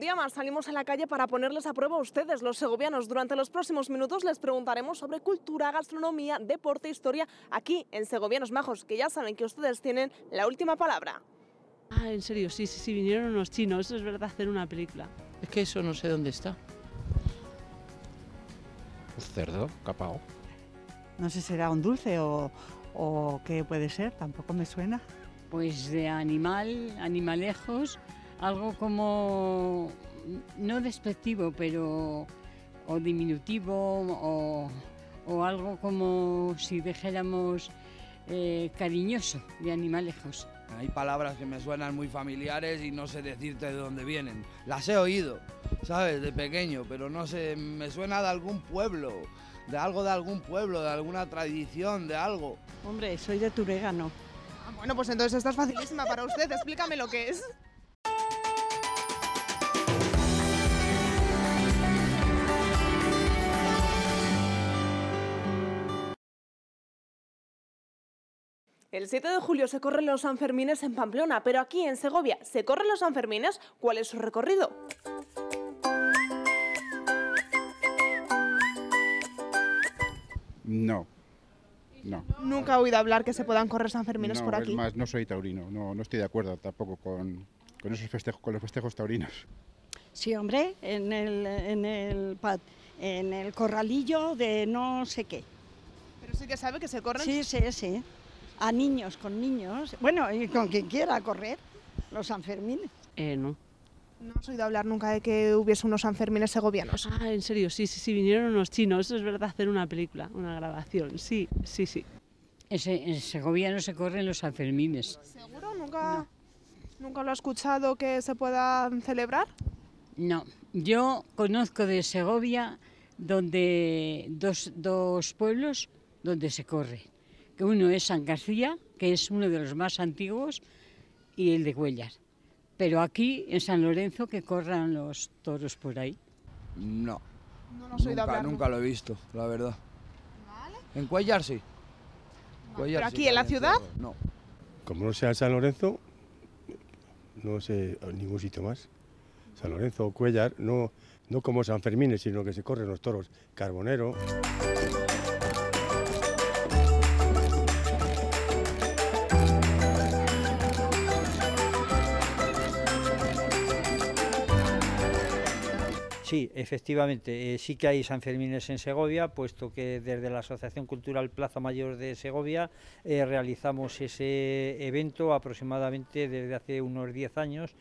Un día más salimos a la calle para ponerles a prueba a ustedes, los segovianos. Durante los próximos minutos les preguntaremos sobre cultura, gastronomía, deporte, historia, aquí en Segovianos Majos, que ya saben que ustedes tienen la última palabra. Ah, en serio, sí, sí, sí, vinieron unos chinos, eso es verdad, hacer una película. Es que eso no sé dónde está. Un cerdo, capao. No sé si será un dulce o, o qué puede ser, tampoco me suena. Pues de animal, animalejos, algo como, no despectivo, pero o diminutivo o, o algo como si dijéramos eh, cariñoso de animalejos. Hay palabras que me suenan muy familiares y no sé decirte de dónde vienen. Las he oído, ¿sabes? De pequeño, pero no sé, me suena de algún pueblo, de algo de algún pueblo, de alguna tradición, de algo. Hombre, soy de Turégano. Ah, bueno, pues entonces esta es facilísima para usted. Explícame lo que es. El 7 de julio se corren los Sanfermines en Pamplona, pero aquí en Segovia se corren los Sanfermines. ¿Cuál es su recorrido? No. No. Nunca he oído hablar que se puedan correr Sanfermines no, por aquí. Es más, no soy taurino, no, no estoy de acuerdo tampoco con, con esos festejos, con los festejos taurinos. Sí, hombre, en el, en el, en el corralillo de no sé qué. Pero sí que sabe que se corren. Sí, sí, sí. A niños, con niños. Bueno, y con quien quiera correr, los Sanfermines. Eh, no. No has oído hablar nunca de que hubiese unos Sanfermines segovianos. Ah, en serio, sí, sí, sí, vinieron unos chinos, eso es verdad, hacer una película, una grabación, sí, sí, sí. Ese, en Segovia no se corren los Sanfermines. ¿Seguro? ¿Nunca, ¿Nunca lo ha escuchado que se puedan celebrar? No, yo conozco de Segovia donde dos, dos pueblos donde se corre. Uno es San García, que es uno de los más antiguos, y el de Cuellar. Pero aquí en San Lorenzo que corran los toros por ahí. No, No nunca, hablar. nunca lo he visto, la verdad. En Cuellar sí. Cuellar ¿Pero aquí en la ciudad? No. Como no sea San Lorenzo, no sé ningún sitio más. San Lorenzo o Cuellar, no, no como San Fermín, sino que se corren los toros. Carbonero. Sí, efectivamente, eh, sí que hay Sanfermines en Segovia, puesto que desde la Asociación Cultural Plaza Mayor de Segovia eh, realizamos ese evento aproximadamente desde hace unos 10 años.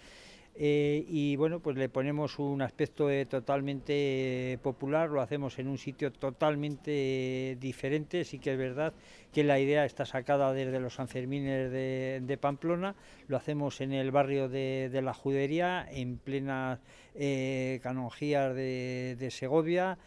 Eh, y bueno, pues le ponemos un aspecto eh, totalmente eh, popular, lo hacemos en un sitio totalmente diferente, sí que es verdad que la idea está sacada desde los Sanfermines de, de Pamplona, lo hacemos en el barrio de, la Judería, en plenas eh, canonjías de, de Segovia,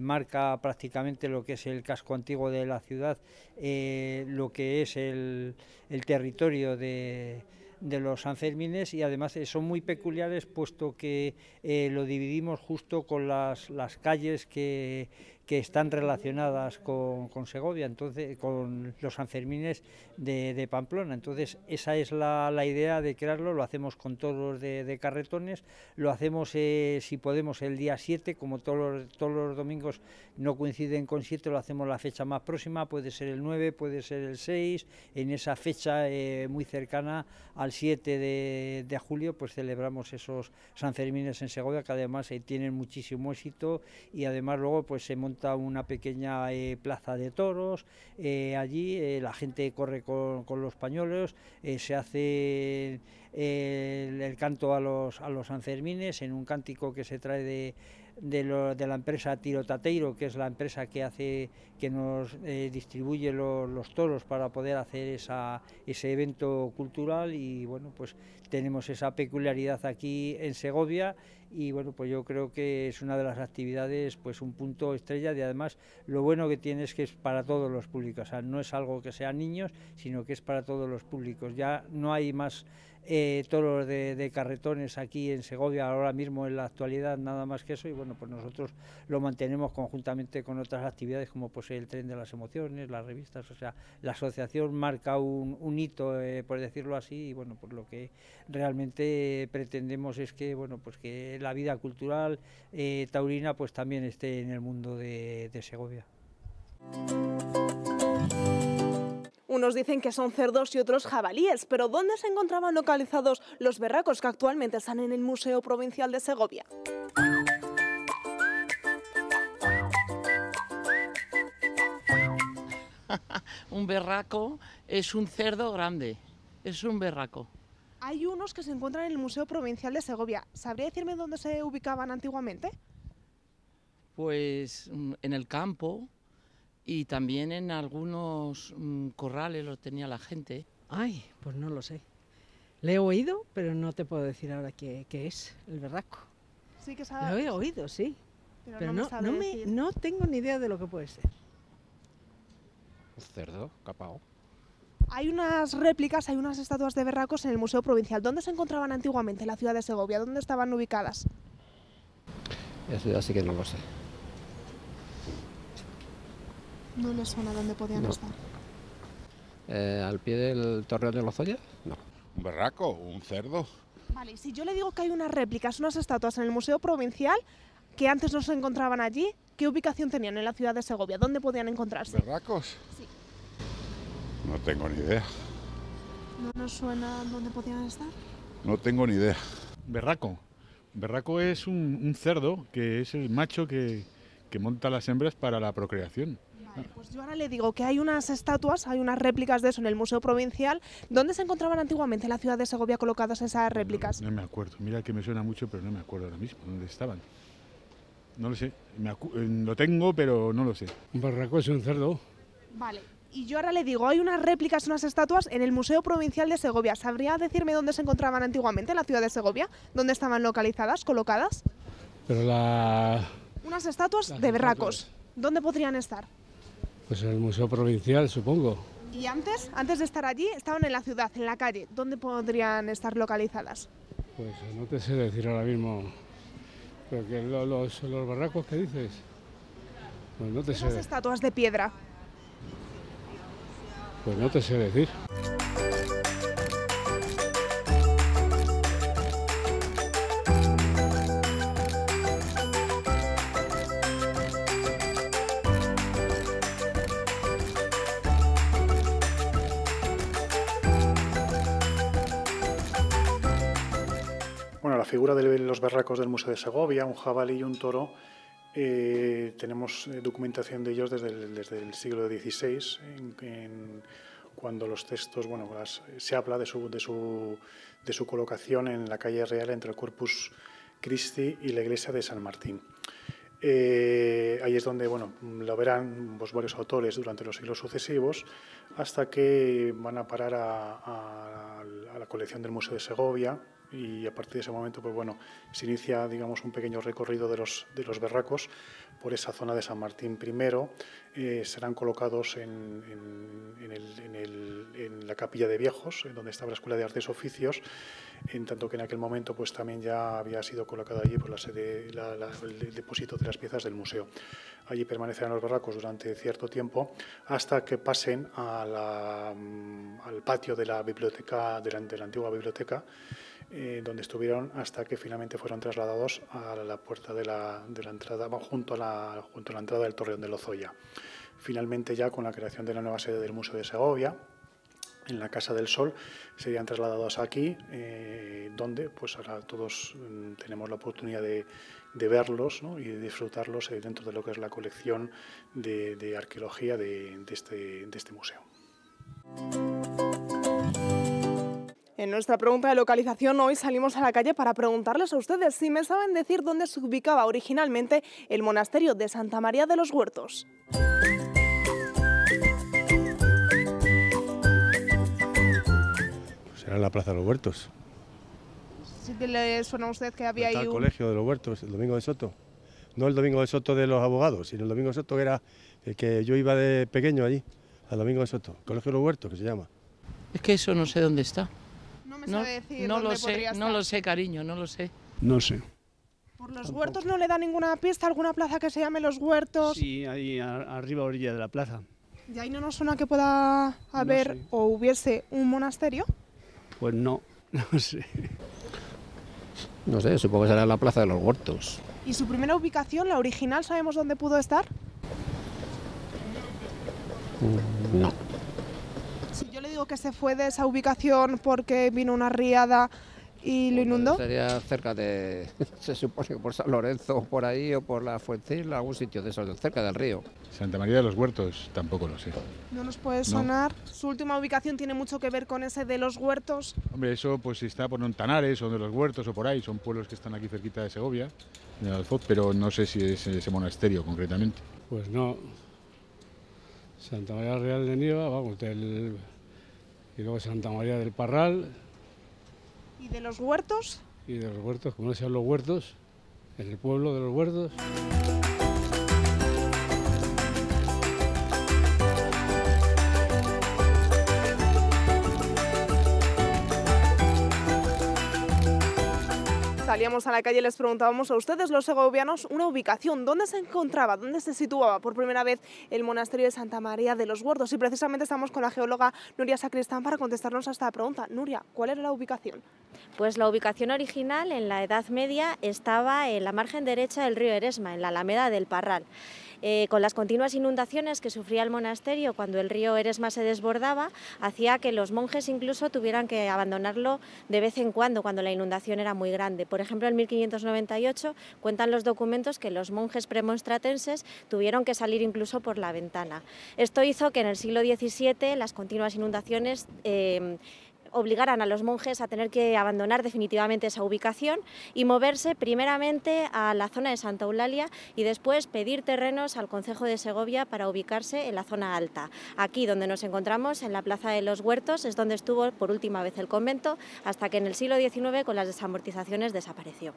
marca prácticamente lo que es el casco antiguo de la ciudad, lo que es el, el territorio de de los Sanfermines y además eh, son muy peculiares puesto que eh, lo dividimos justo con las, las calles que, que están relacionadas con, Segovia, entonces con los Sanfermines de, Pamplona. Entonces esa es la, idea de crearlo, lo hacemos con toros de, de carretones, lo hacemos eh, si podemos el día 7, como todos los, domingos no coinciden con 7, lo hacemos la fecha más próxima, puede ser el 9, puede ser el 6, en esa fecha eh, muy cercana al 7 de, de julio, pues celebramos esos Sanfermines en Segovia, que además eh, tienen muchísimo éxito. Y además luego pues se monta una pequeña eh, plaza de toros, eh, allí eh, la gente corre con, con los pañuelos, se hace el, canto a los, a los Sanfermines en un cántico que se trae de, de, la empresa Tirotateiro, que es la empresa que hace que nos distribuye lo- los toros para poder hacer esa, ese evento cultural. Y bueno pues tenemos esa peculiaridad aquí en Segovia y bueno pues yo creo que es una de las actividades pues un punto estrella y además lo bueno que tiene es que es para todos los públicos, o sea, no es algo que sean niños, sino que es para todos los públicos. Ya no hay más eh, toros de, de carretones aquí en Segovia ahora mismo en la actualidad, nada más que eso, y bueno, pues nosotros lo mantenemos conjuntamente con otras actividades como pues el tren de las emociones, las revistas, o sea, la asociación marca un, un hito, eh, por decirlo así, y bueno, pues lo que realmente pretendemos es que, bueno, pues que la vida cultural eh, taurina pues también esté en el mundo de, de Segovia. Unos dicen que son cerdos y otros jabalíes, pero ¿dónde se encontraban localizados los berracos que actualmente están en el Museo Provincial de Segovia? un berraco es un cerdo grande, es un berraco. Hay unos que se encuentran en el Museo Provincial de Segovia. ¿Sabría decirme dónde se ubicaban antiguamente? Pues mm, en el campo y también en algunos mm, corrales lo tenía la gente. Ay, pues no lo sé. Le he oído, pero no te puedo decir ahora qué, qué es el berraco. Sí que Lo he oído, sí. Pero, Pero no, me no, sabe no, me, decir. no tengo ni idea de lo que puede ser. Un cerdo, capao. Hay unas réplicas, hay unas estatuas de berracos en el Museo Provincial. ¿Dónde se encontraban antiguamente en la ciudad de Segovia? ¿Dónde estaban ubicadas? Eso ya sí que no lo sé. No les suena dónde podían No. estar. Eh, ¿Al pie del torreón de Lozoya? No. Un berraco, un cerdo. Vale, y si yo le digo que hay unas réplicas, unas estatuas en el Museo Provincial que antes no se encontraban allí, ¿qué ubicación tenían en la ciudad de Segovia? ¿Dónde podían encontrarse? ¿Berracos? Sí. No tengo ni idea. ¿No nos suena dónde podían estar? No tengo ni idea. Berraco. Berraco es un, un cerdo que es el macho que, que monta las hembras para la procreación. Pues yo ahora le digo que hay unas estatuas, hay unas réplicas de eso en el Museo Provincial. ¿Dónde se encontraban antiguamente en la ciudad de Segovia colocadas esas réplicas? No me acuerdo. Mira que me suena mucho, pero no me acuerdo ahora mismo dónde estaban. No lo sé. Me acu- eh, lo tengo, pero no lo sé. Un barraco es un cerdo. Vale. Y yo ahora le digo, hay unas réplicas, unas estatuas en el Museo Provincial de Segovia. ¿Sabría decirme dónde se encontraban antiguamente en la ciudad de Segovia? ¿Dónde estaban localizadas, colocadas? Pero la. Unas estatuas Las de berracos. ¿Dónde podrían estar? Pues en el Museo Provincial, supongo. Y antes, antes de estar allí, estaban en la ciudad, en la calle. ¿Dónde podrían estar localizadas? Pues no te sé decir ahora mismo. Pero que lo- los, los barracos que dices. Pues no te Esas sé. estatuas de piedra. Pues no te sé decir. Bueno, la figura de los berracos del Museo de Segovia, un jabalí y un toro, eh, tenemos eh, documentación de ellos desde el, desde el siglo XVI, en- cuando los textos, bueno, se habla de su, de, su, de su colocación en la calle real entre el Corpus Christi y la iglesia de San Martín. Eh, ahí es donde bueno, lo verán pues, varios autores durante los siglos sucesivos, hasta que van a parar a la colección del Museo de Segovia y a partir de ese momento pues, bueno, se inicia digamos, un pequeño recorrido de los, de los berracos por esa zona de San Martín primero. Eh, serán colocados en, en- el- en la capilla de viejos, en donde estaba la Escuela de Artes y Oficios, en tanto que en aquel momento pues también ya había sido colocado allí por la sede, la- la- el depósito de las piezas del museo. Allí permanecerán los barracos durante cierto tiempo hasta que pasen a mm, al patio de la biblioteca, de la, de la antigua biblioteca, eh, donde estuvieron hasta que finalmente fueron trasladados a la puerta de la, de la entrada, junto a la, junto a la entrada del Torreón de Lozoya. Finalmente ya con la creación de la nueva sede del Museo de Segovia, en la Casa del Sol, serían trasladados aquí, eh, donde pues ahora todos mm, tenemos la oportunidad de, de verlos ¿no? y de disfrutarlos eh, dentro de lo que es la colección de, de arqueología de, de este, este museo. En nuestra pregunta de localización hoy salimos a la calle para preguntarles a ustedes si me saben decir dónde se ubicaba originalmente el monasterio de Santa María de los Huertos. Pues era en la Plaza de los Huertos. ¿Sí que le suena a usted que había ahí el un... colegio de los Huertos, el Domingo de Soto. No el Domingo de Soto de los abogados, sino el Domingo de Soto que era el que yo iba de pequeño allí, al Domingo de Soto. Colegio de los Huertos, que se llama. Es que eso no sé dónde está. No no, sabe decir no dónde lo sé, no lo sé, cariño, no lo sé. No sé. ¿Por los huertos no le da ninguna pista? ¿Alguna plaza que se llame Los Huertos? Sí, ahí a- arriba, orilla de la plaza. ¿Y ahí no nos suena que pueda haber sé. o hubiese un monasterio? Pues no, no sé. No sé, supongo que será la Plaza de los Huertos. ¿Y su primera ubicación, la original, sabemos dónde pudo estar? Mm, No. Que se fue de esa ubicación porque vino una riada y lo inundó, Sería cerca de, se supone que por San Lorenzo, o por ahí, o por la Fuencilla, algún sitio de esos, cerca del río. Santa María de los Huertos, tampoco lo sé. no nos puede No. sonar. Su última ubicación tiene mucho que ver con ese de los huertos. Hombre, eso pues si está por Montanares o de los Huertos o por ahí, son pueblos que están aquí cerquita de Segovia, de Alfoz, pero no sé si es ese monasterio concretamente. Pues no. Santa María Real de Nieva, vamos, del- y luego Santa María del Parral ¿Y de los huertos? y de los huertos, como no sean los huertos, en el pueblo de los huertos. Salíamos a la calle y les preguntábamos a ustedes, los segovianos, una ubicación. ¿Dónde se encontraba? ¿Dónde se situaba por primera vez el monasterio de Santa María de los Huertos? Y precisamente estamos con la geóloga Nuria Sacristán para contestarnos a esta pregunta. Nuria, ¿cuál era la ubicación? Pues la ubicación original en la Edad Media estaba en la margen derecha del río Eresma, en la Alameda del Parral. Eh, con las continuas inundaciones que sufría el monasterio cuando el río Eresma se desbordaba, hacía que los monjes incluso tuvieran que abandonarlo de vez en cuando, cuando la inundación era muy grande. Por ejemplo, en 1598 cuentan los documentos que los monjes premonstratenses tuvieron que salir incluso por la ventana. Esto hizo que en el siglo XVII las continuas inundaciones eh, obligaran a los monjes a tener que abandonar definitivamente esa ubicación y moverse primeramente a la zona de Santa Eulalia y después pedir terrenos al Concejo de Segovia para ubicarse en la zona alta. Aquí donde nos encontramos, en la Plaza de los Huertos, es donde estuvo por última vez el convento hasta que en el siglo XIX con las desamortizaciones desapareció.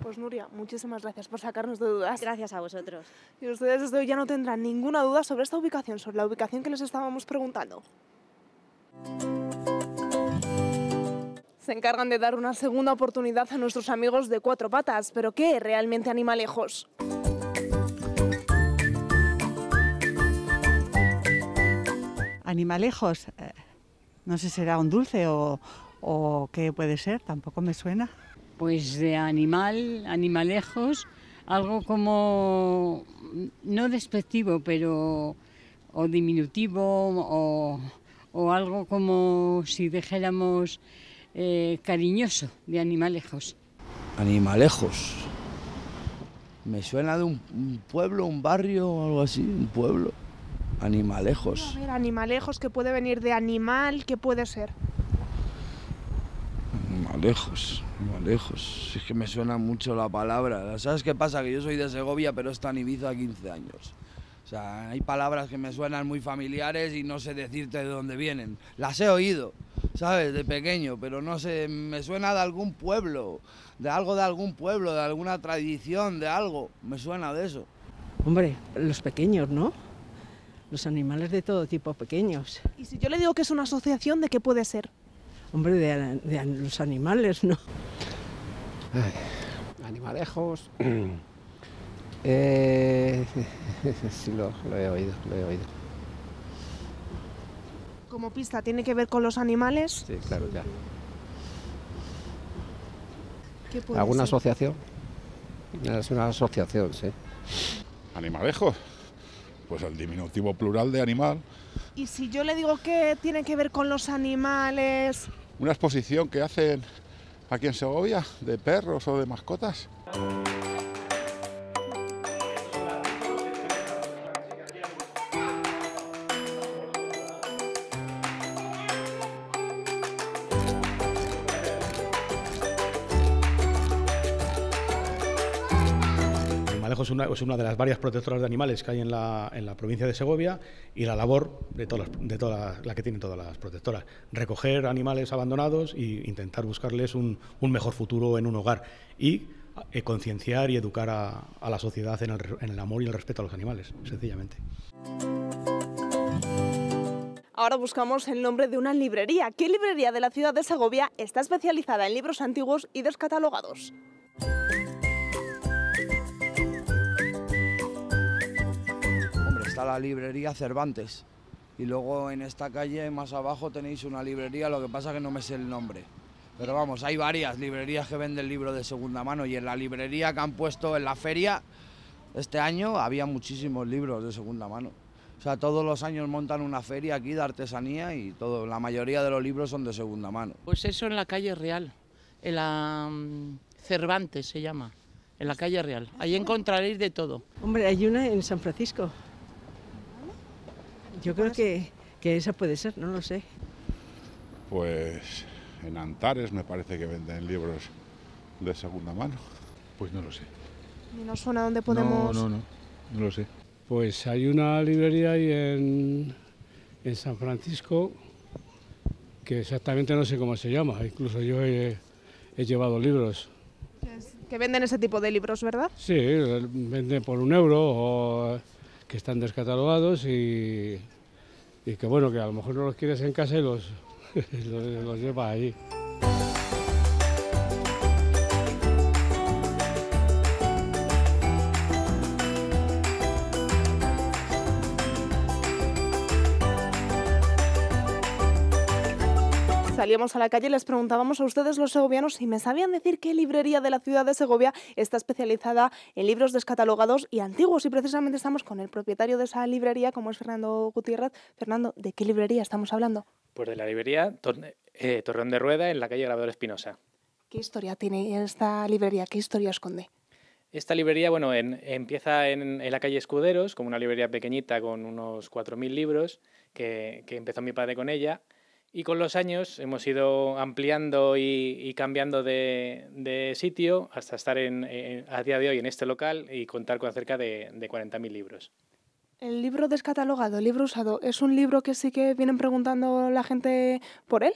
Pues Nuria, muchísimas gracias por sacarnos de dudas. Gracias a vosotros. Y ustedes desde hoy ya no tendrán ninguna duda sobre esta ubicación, sobre la ubicación que les estábamos preguntando. Se encargan de dar una segunda oportunidad a nuestros amigos de cuatro patas, pero ¿qué realmente animalejos? Animalejos, eh, no sé si será un dulce o, o qué puede ser, tampoco me suena. Pues de animal, animalejos, algo como, no despectivo, pero o diminutivo o, o algo como si dijéramos eh, cariñoso de animalejos. Animalejos. Me suena de un, un pueblo, un barrio o algo así, un pueblo. Animalejos. A ver, animalejos, que puede venir de animal, ¿qué puede ser? Animalejos, animalejos. Es que me suena mucho la palabra. ¿Sabes qué pasa? Que yo soy de Segovia, pero está en Ibiza 15 años. O sea, hay palabras que me suenan muy familiares y no sé decirte de dónde vienen. Las he oído, ¿sabes? De pequeño, pero no sé, me suena de algún pueblo, de algo de algún pueblo, de alguna tradición, de algo. Me suena de eso. Hombre, los pequeños, ¿no? Los animales de todo tipo pequeños. Y si yo le digo que es una asociación, ¿de qué puede ser? Hombre, de, de los animales, ¿no? Ay, animalejos. Eh, sí, lo, lo he oído, lo he oído. Como pista, ¿tiene que ver con los animales? Sí, claro, ya. ¿Qué puede ¿Alguna ser? asociación? Es una asociación, sí. Animalejos. Pues el diminutivo plural de animal. Y si yo le digo que tiene que ver con los animales, Una exposición que hacen aquí en Segovia de perros o de mascotas. Es una de las varias protectoras de animales que hay en la, en la provincia de Segovia y la labor de todas las- de todas la que tienen todas las protectoras. Recoger animales abandonados e intentar buscarles un, un mejor futuro en un hogar y eh, concienciar y educar a, a la sociedad en el, en el amor y el respeto a los animales, sencillamente. Ahora buscamos el nombre de una librería. ¿Qué librería de la ciudad de Segovia está especializada en libros antiguos y descatalogados? Está la librería Cervantes. Y luego en esta calle más abajo tenéis una librería, lo que pasa que no me sé el nombre. Pero vamos, hay varias librerías que venden libros de segunda mano y en la librería que han puesto en la feria este año había muchísimos libros de segunda mano. O sea, todos los años montan una feria aquí de artesanía y todo, la mayoría de los libros son de segunda mano. Pues eso en la calle Real, en la mm, Cervantes se llama, en la calle Real. Ahí encontraréis de todo. Hombre, hay una en San Francisco. Yo creo que, que esa puede ser, no lo sé. Pues en Antares me parece que venden libros de segunda mano. Pues no lo sé. Ni nos suena dónde podemos... No, no, no, no lo sé. Pues hay una librería ahí en, en San Francisco que exactamente no sé cómo se llama. Incluso yo he, he llevado libros. Que venden ese tipo de libros, ¿verdad? Sí, venden por un euro o que están descatalogados y, y que bueno, que a lo mejor no los quieres en casa y los, los, los llevas allí. Salíamos a la calle y les preguntábamos a ustedes los segovianos si me sabían decir qué librería de la ciudad de Segovia está especializada en libros descatalogados y antiguos. Y precisamente estamos con el propietario de esa librería, como es Fernando Gutiérrez. Fernando, ¿de qué librería estamos hablando? Pues de la librería Tor- eh, Torreón de Rueda en la calle Grabador Espinosa. ¿Qué historia tiene esta librería? ¿Qué historia esconde? Esta librería, bueno, en- empieza en, en la calle Escuderos, como una librería pequeñita con unos 4.000 libros, que, que empezó mi padre con ella. Y con los años hemos ido ampliando y, y cambiando de, de sitio hasta estar en, en- a día de hoy en este local y contar con cerca de, de 40.000 libros. El libro descatalogado, el libro usado, ¿es un libro que sí que vienen preguntando la gente por él?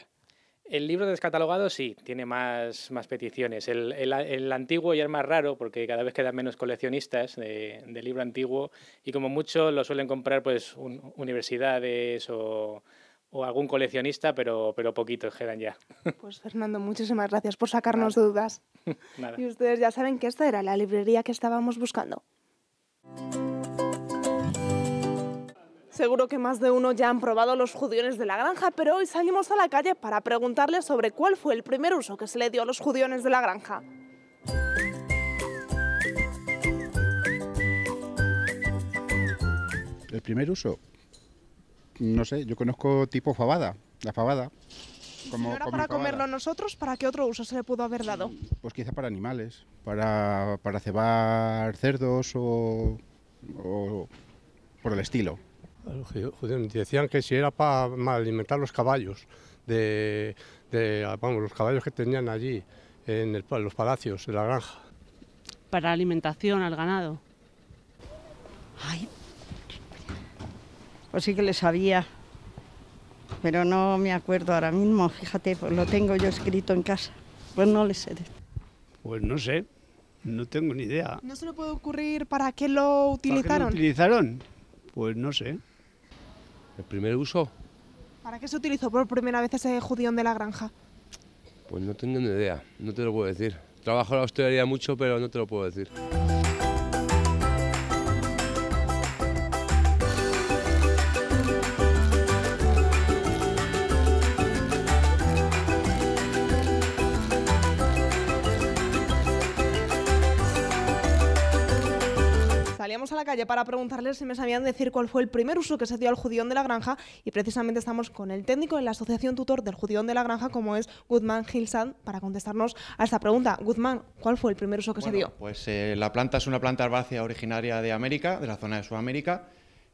El libro descatalogado sí, tiene más, más peticiones. El, el- el antiguo ya es más raro porque cada vez quedan menos coleccionistas de, de libro antiguo y como mucho lo suelen comprar pues un- universidades o, o algún coleccionista, pero, pero poquitos quedan ya. Pues Fernando, muchísimas gracias por sacarnos dudas. Nada. Y ustedes ya saben que esta era la librería que estábamos buscando. Seguro que más de uno ya han probado los judiones de la granja, pero hoy salimos a la calle para preguntarles sobre cuál fue el primer uso que se le dio a los judiones de la granja. El primer uso, no sé, yo conozco tipo fabada, la fabada. Como, ¿No era para fabada. comerlo nosotros? ¿Para qué otro uso se le pudo haber dado? Pues quizá para animales, para, para cebar cerdos o, o por el estilo. Decían que si era para alimentar los caballos, de, de, vamos, los caballos que tenían allí en el los palacios de la granja. Para alimentación al ganado. Pues sí que le sabía, pero no me acuerdo ahora mismo, fíjate, pues lo tengo yo escrito en casa. Pues no le sé. Pues no sé, no tengo ni idea. ¿No se le puede ocurrir para qué lo ¿Para qué lo utilizaron? utilizaron? Pues no sé. El primer uso, ¿Para qué se utilizó por primera vez ese judión de la granja? pues no tengo ni idea, no te lo puedo decir. Trabajo en la hostelería mucho, pero no te lo puedo decir. A la calle para preguntarles si me sabían decir cuál fue el primer uso que se dio al judión de la granja y precisamente estamos con el técnico en la asociación tutor del judión de la granja como es Guzmán Gilsand para contestarnos a esta pregunta. Guzmán, ¿cuál fue el primer uso que se dio? Pues eh, la planta es una planta herbácea originaria de América, de la zona de Sudamérica.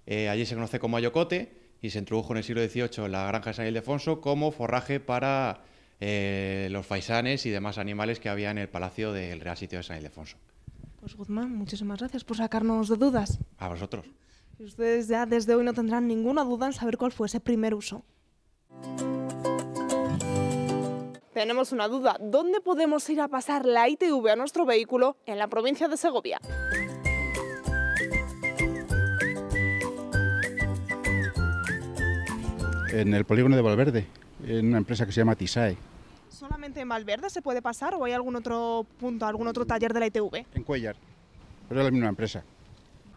Eh, allí se conoce como ayocote y se introdujo en el siglo XVIII en la granja de San Ildefonso como forraje para eh, los faisanes y demás animales que había en el palacio del Real Sitio de San Ildefonso. Pues Guzmán, muchísimas gracias por sacarnos de dudas. A vosotros. Y ustedes ya desde hoy no tendrán ninguna duda en saber cuál fue ese primer uso. Tenemos una duda. ¿Dónde podemos ir a pasar la ITV a nuestro vehículo en la provincia de Segovia? En el polígono de Valverde, en una empresa que se llama Tisae. ¿Solamente en Valverde se puede pasar o hay algún otro punto, algún otro taller de la ITV? En Cuellar, pero es la misma empresa.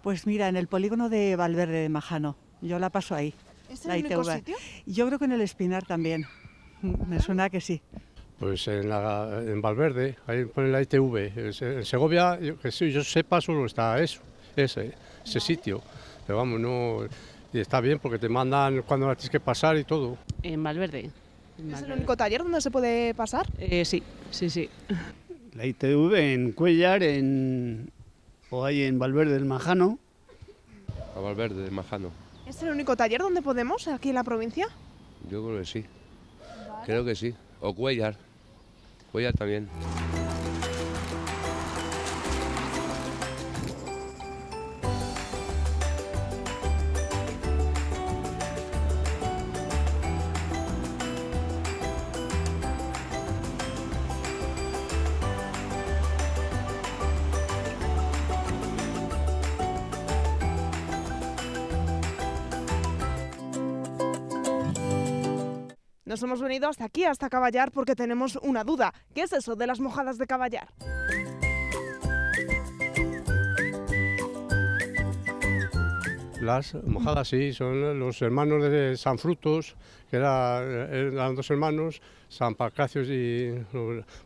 Pues mira, en el polígono de Valverde de Majano. Yo la paso ahí. ¿Es la el único ITV. sitio? Yo creo que en el Espinar también. Mm, Me suena que sí. Pues en, la- en Valverde, ahí pone la ITV. En Segovia, yo, que sí, yo sepa, solo está eso, ese, ese sitio. Pero vamos, no. Y está bien porque te mandan cuando la tienes que pasar y todo. En Valverde. ¿Es el único taller donde se puede pasar? Eh, sí, sí, sí. La ITV en Cuellar, en, o hay en Valverde del Majano. A Valverde, de Majano. ¿Es el único taller donde podemos aquí en la provincia? Yo creo que sí. Creo que sí. O Cuellar. Cuellar también. Nos hemos venido hasta aquí, hasta Caballar, porque tenemos una duda. ¿Qué es eso de las mojadas de Caballar? Las mojadas, sí, son los hermanos de San Frutos, que era- eran dos hermanos, San Pacacios y.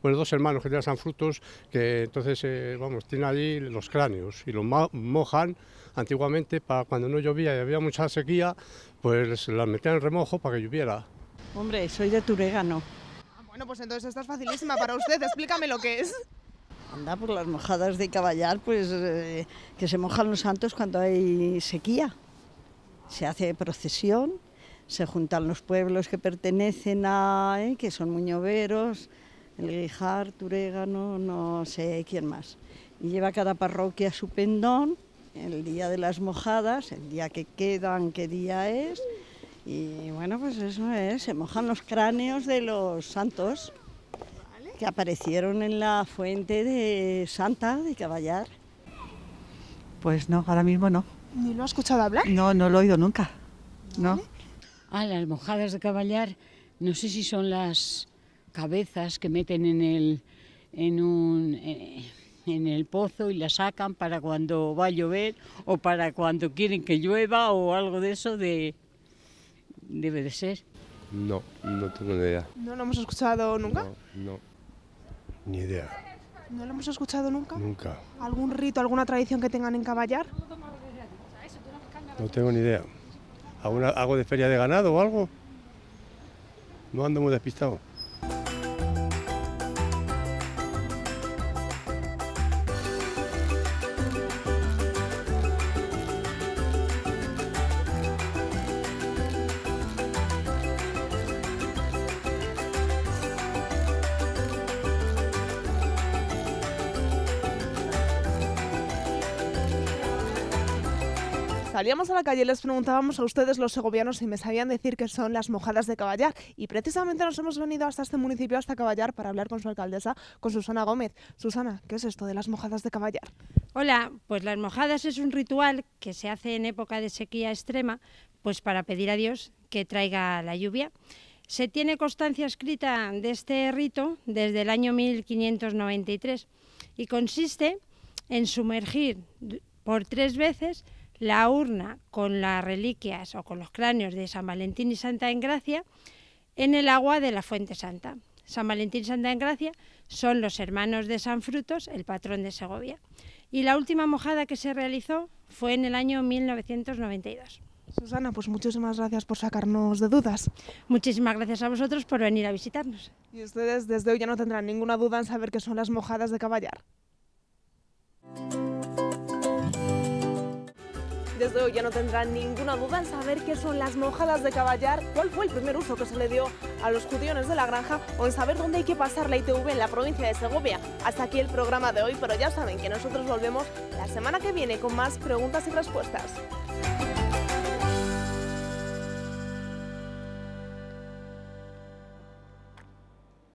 Bueno, dos hermanos que eran San Frutos, que entonces, eh, vamos, tienen allí los cráneos y los mojan antiguamente para cuando no llovía y había mucha sequía, pues las metían en remojo para que lloviera. Hombre, soy de Turégano. Bueno, pues entonces esta es facilísima para usted. Explícame lo que es. Anda por las mojadas de Caballar, pues eh, que se mojan los santos cuando hay sequía. Se hace procesión, se juntan los pueblos que pertenecen a, eh, que son muñoveros, el Guijar, Turégano, no sé quién más. Y lleva cada parroquia su pendón, el día de las mojadas, el día que quedan, qué día es. Y bueno, pues eso es, se mojan los cráneos de los santos que aparecieron en la fuente de Santa de Caballar. Pues no, ahora mismo no. ¿Ni lo ha escuchado hablar? No, no lo he oído nunca. No. Ah, las mojadas de caballar, no sé si son las cabezas que meten en el, en un, eh, en el pozo y las sacan para cuando va a llover o para cuando quieren que llueva o algo de eso de, debe de ser. No, no tengo ni idea. ¿No lo hemos escuchado nunca? No. Ni idea, ¿No lo hemos escuchado nunca? nunca. ¿Algún rito, alguna tradición que tengan en Caballar? No tengo ni idea. ¿Alguna, ¿Algo de feria de ganado o algo? No ando muy despistado. Salíamos a la calle y les preguntábamos a ustedes, los segovianos, si me sabían decir qué son las mojadas de Caballar. Y precisamente nos hemos venido hasta este municipio, hasta Caballar, para hablar con su alcaldesa, con Susana Gómez. Susana, ¿qué es esto de las mojadas de Caballar? Hola, pues las mojadas es un ritual que se hace en época de sequía extrema, pues para pedir a Dios que traiga la lluvia. Se tiene constancia escrita de este rito desde el año 1593 y consiste en sumergir por tres veces la urna con las reliquias o con los cráneos de San Valentín y Santa Engracia en el agua de la Fuente Santa. San Valentín y Santa Engracia son los hermanos de San Frutos, el patrón de Segovia. Y la última mojada que se realizó fue en el año 1992. Susana, pues muchísimas gracias por sacarnos de dudas. Muchísimas gracias a vosotros por venir a visitarnos. Y ustedes desde hoy ya no tendrán ninguna duda en saber qué son las mojadas de Caballar. Desde hoy ya no tendrán ninguna duda en saber qué son las mojadas de Caballar, cuál fue el primer uso que se le dio a los judiones de la granja o en saber dónde hay que pasar la ITV en la provincia de Segovia. Hasta aquí el programa de hoy, pero ya saben que nosotros volvemos la semana que viene con más preguntas y respuestas.